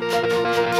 Thank you.